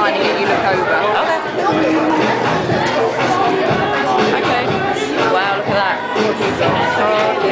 signing to you look over. Okay. Okay. Wow, look at that. Oh,